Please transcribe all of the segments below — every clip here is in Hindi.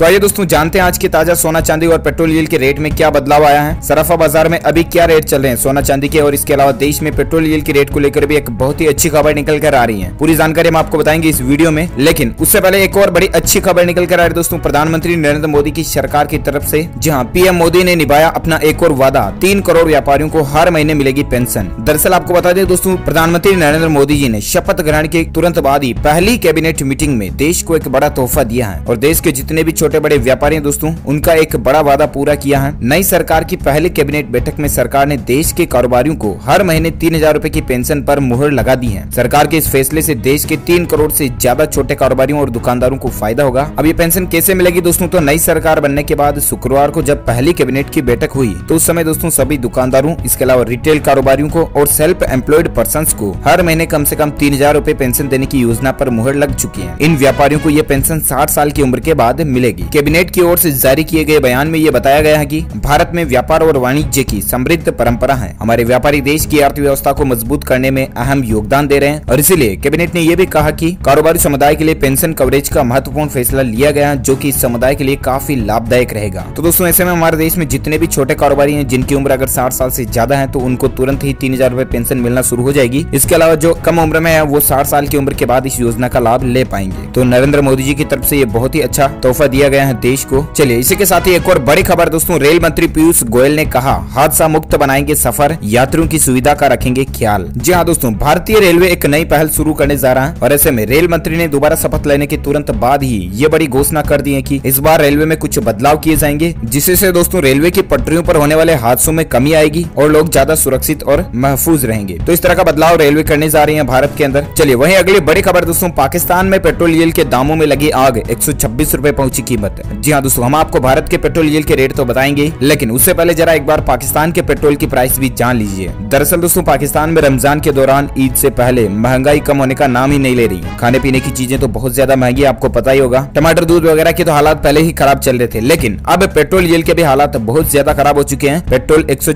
तो आइए दोस्तों, जानते हैं आज की ताज़ा सोना चांदी और पेट्रोल डीजल के रेट में क्या बदलाव आया है। सराफा बाज़ार में अभी क्या रेट चल रहे हैं सोना चांदी के? और इसके अलावा देश में पेट्रोल डीजल के रेट को लेकर भी एक बहुत ही अच्छी खबर निकल कर आ रही है। पूरी जानकारी हम आपको बताएँगे इस वीडियो में। लेकिन उससे पहले एक और बड़ी अच्छी खबर निकल कर आ रही है दोस्तों, प्रधानमंत्री नरेंद्र मोदी की सरकार की तरफ़ से, जहाँ पीएम मोदी ने निभाया अपना एक और वादा, तीन करोड़ व्यापारियों को हर महीने मिलेगी पेंशन। दरअसल आपको बता दें दोस्तों, प्रधानमंत्री नरेंद्र मोदी जी ने शपथ ग्रहण के तुरंत बाद ही पहली कैबिनेट मीटिंग में देश को एक बड़ा तोहफा दिया है। और देश के जितने भी छोटे बड़े व्यापारी दोस्तों, उनका एक बड़ा वादा पूरा किया है। नई सरकार की पहली कैबिनेट बैठक में सरकार ने देश के कारोबारियों को हर महीने तीन हज़ार रूपए की पेंशन पर मुहर लगा दी है। सरकार के इस फैसले से देश के तीन करोड़ से ज़्यादा छोटे कारोबारियों और दुकानदारों को फ़ायदा होगा। अब ये पेंशन कैसे मिलेगी दोस्तों? तो नई सरकार बनने के बाद शुक्रवार को जब पहली कैबिनेट की बैठक हुई तो उस समय दोस्तों सभी दुकानदारों, इसके अलावा रिटेल कारोबारियों को और सेल्फ एम्प्लॉयड पर्सन को हर महीने कम से कम तीन हज़ार पेंशन देने की योजना पर मुहर लग चुकी है। इन व्यापारियों को ये पेंशन साठ साल की उम्र के बाद मिलेगी। कैबिनेट की ओर से जारी किए गए बयान में ये बताया गया है कि भारत में व्यापार और वाणिज्य की समृद्ध परंपरा है। हमारे व्यापारी देश की अर्थव्यवस्था को मज़बूत करने में अहम योगदान दे रहे हैं और इसीलिए कैबिनेट ने यह भी कहा की कारोबारी समुदाय के लिए पेंशन कवरेज का महत्वपूर्ण फैसला लिया गया जो की समुदाय के लिए काफ़ी लाभदायक रहेगा। तो दोस्तों, ऐसे में हमारे देश में जितने भी छोटे कारोबारी है, जिनकी उम्र अगर साठ साल ऐसी ज़्यादा है तो उनको तुरंत ही तीन हज़ार पेंशन मिलना शुरू हो जाएगी। इसके अलावा जो कम उम्र में है, वो साठ साल की उम्र के बाद इस योजना का लाभ ले पाएँगे। तो नरेंद्र मोदी जी की तरफ़ से ये बहुत ही अच्छा तोहफा दिया गया है देश को। चलिए, इसी के साथ ही एक और बड़ी खबर दोस्तों, रेल मंत्री पीयूष गोयल ने कहा, हादसा मुक्त बनाएँगे सफ़र, यात्रियों की सुविधा का रखेंगे ख्याल। जी हाँ दोस्तों, भारतीय रेलवे एक नई पहल शुरू करने जा रहा है और ऐसे में रेल मंत्री ने दोबारा शपथ लेने के तुरंत बाद ही ये बड़ी घोषणा कर दी है की इस बार रेलवे में कुछ बदलाव किए जाएँगे, जिससे दोस्तों रेलवे की पटरियों पर होने वाले हादसों में कमी आएगी और लोग ज़्यादा सुरक्षित और महफूज रहेंगे। तो इस तरह का बदलाव रेलवे करने जा रही है भारत के अंदर। चलिए, वही अगली बड़ी खबर दोस्तों, पाकिस्तान में पेट्रोल डीजल के दामों में लगी आग, एक सौ छब्बीस रूपए पहुँची कीमत जी हाँ दोस्तों, हम आपको भारत के पेट्रोल डीजल के रेट तो बताएँगे, लेकिन उससे पहले जरा एक बार पाकिस्तान के पेट्रोल की प्राइस भी जान लीजिए। दरअसल दोस्तों, पाकिस्तान में रमज़ान के दौरान ईद से पहले महँगाई कम होने का नाम ही नहीं ले रही। खाने पीने की चीज़ें तो बहुत ज़्यादा महँगी आपको पता ही होगा। टमाटर, दूध वगैरह के तो हालात पहले ही खराब चल रहे थे, लेकिन अब पेट्रोल डीजल के भी हालात बहुत ज़्यादा खराब हो चुके हैं। पेट्रोल एक सौ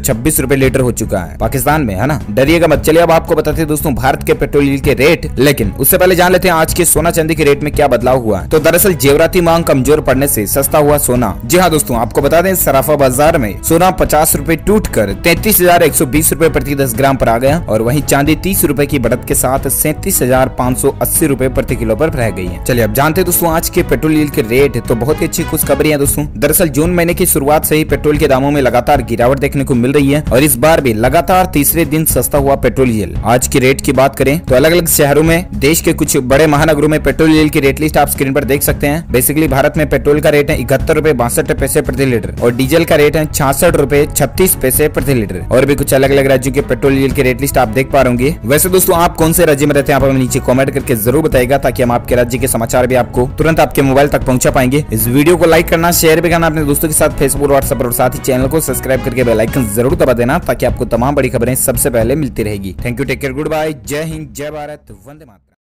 लीटर हो चुका है। पाकिस्तान में, है ना? डरिएगा मत, चलिए अब आपको बताते हैं दोस्तों, भारत के पेट्रोल के रेट। लेकिन उससे पहले जान लेते हैं, आज के सोना चांदी के रेट में क्या बदलाव हुआ तो दरअसल जेवराती मांग कमज़ोर पड़ने से सस्ता हुआ सोना। जी हाँ दोस्तों, आपको बता दें, सराफा बाज़ार में सोना पचास रूपए टूट कर तैतीस हज़ार एक सौ बीस रूपए प्रति दस ग्राम पर आ गया और वहीं चांदी तीस रूपए की बढ़त के साथ सैंतीस हज़ार पाँच सौ अस्सी रूपए प्रति किलो पर रह गई है। चलिए, अब जानते हैं दोस्तों, आज के पेट्रोल डीजल के रेट तो बहुत ही अच्छी खुशखबरी है दोस्तों। दरअसल जून महीने की शुरुआत से ही पेट्रोल के दामों में लगातार गिरावट देखने को मिल रही है और इस बार भी लगातार तीसरे दिन सस्ता हुआ पेट्रोल डीजल आज की रेट की बात करें तो अलग अलग शहरों में, देश के कुछ बड़े महानगरों में पेट्रोल डीजल की रेट लिस्ट आप स्क्रीन पर देख सकते हैं। बेसिकली भारत में पेट्रोल का रेट है इकहत्तर रूपए बासठ पैसे प्रति लीटर और डीजल का रेट है छियासठ रूपए छत्तीस पैसे प्रति लीटर। और भी कुछ अलग अलग राज्यों के पेट्रोल, डीजल के रेट लिस्ट आप देख पा रहे वैसे दोस्तों, आप कौन से राज्य में रहते हैं? आप हमें नीचे कॉमेंट करके ज़रूर बताएगा ताकि हम आपके राज्य के समाचार भी आपको तुरंत आपके मोबाइल तक पहुँचा पाएँगे। इस वीडियो को लाइक करना शेयर भी करना, अपने दोस्तों के साथ फेसबुक व्हाट्सएप और साथ ही चैनल को सब्सक्राइब करके बेलाइकन ज़रूर दबा देना ताकि आपको तमाम बड़ी खबरें सबसे पहले मिलती रहेगी। Thank you take care goodbye जय हिंद, जय भारत, वंदे मातरम।